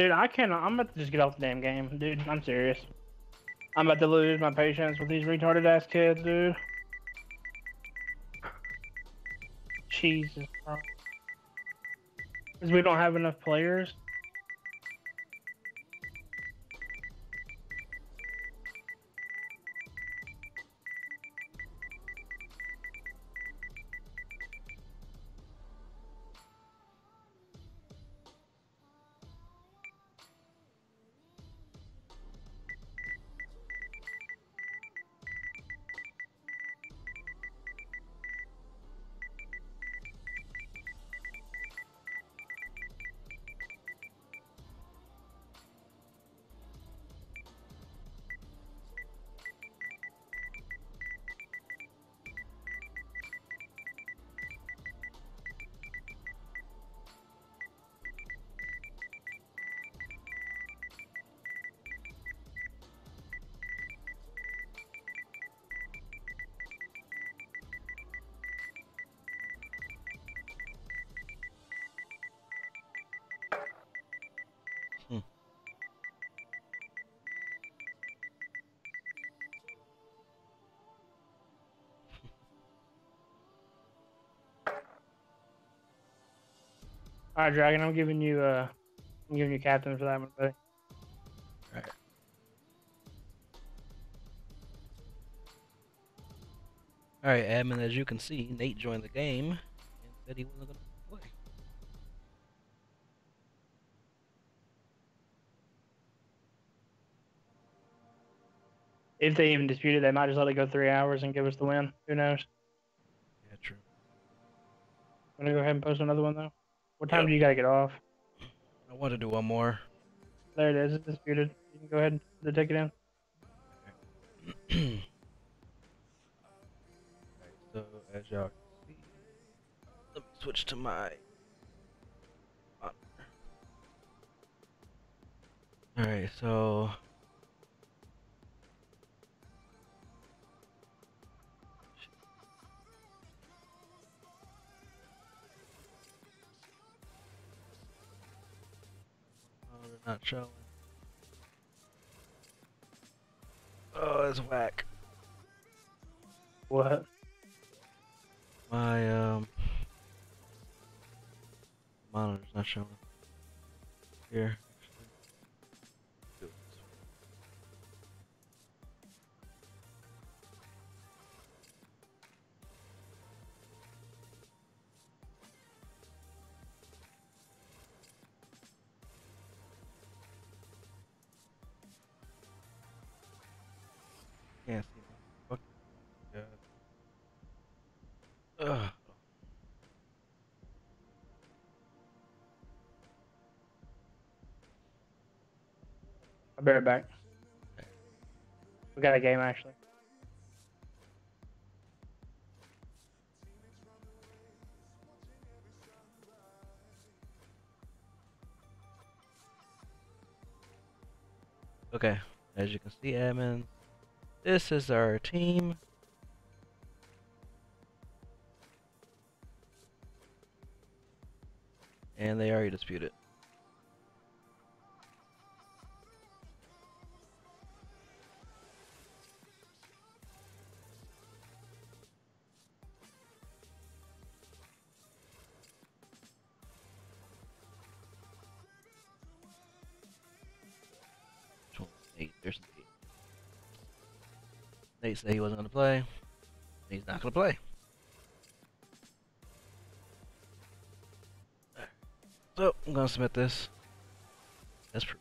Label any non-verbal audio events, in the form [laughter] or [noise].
Dude, I cannot. I'm about to just get off the damn game, dude. I'm serious. I'm about to lose my patience with these retarded ass kids, dude. Jesus. Because we don't have enough players. All right, Dragon. I'm giving you uh, I'm giving you captain for that one, buddy. Alright, admin, as you can see, Nate joined the game and said he wasn't going to play. If they even dispute it, they might just let it go three hours and give us the win. Who knows? Yeah, true. I'm gonna go ahead and post another one though. What time Yep. do you gotta get off? I want to do one more. There it is. It's disputed. You can go ahead and put the ticket in. [clears throat] so, as y'all can see, let me switch to my monitor. Alright, so. Not showing. Oh, that's whack. What? My um monitor's not showing. Here. Can't see my fucking God. Ugh. I'll be right back. We got a game actually. Okay, as you can see, admin, this is our team. And they already one? Nate, there's. Nate said he wasn't gonna play. He's not gonna play. So I'm gonna submit this proof.